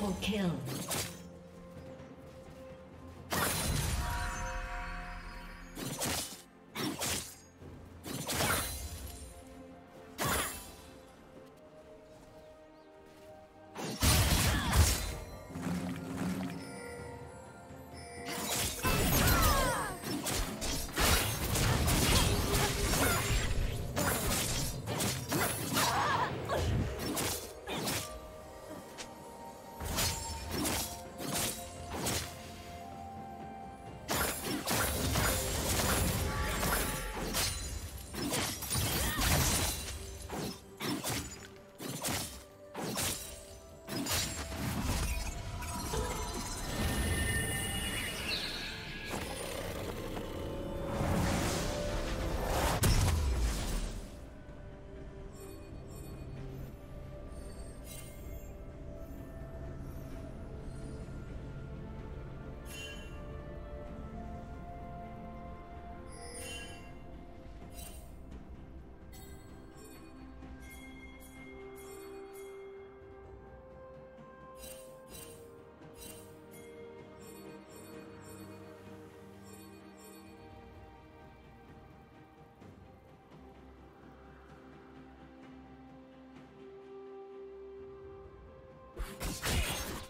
Double kill. Blue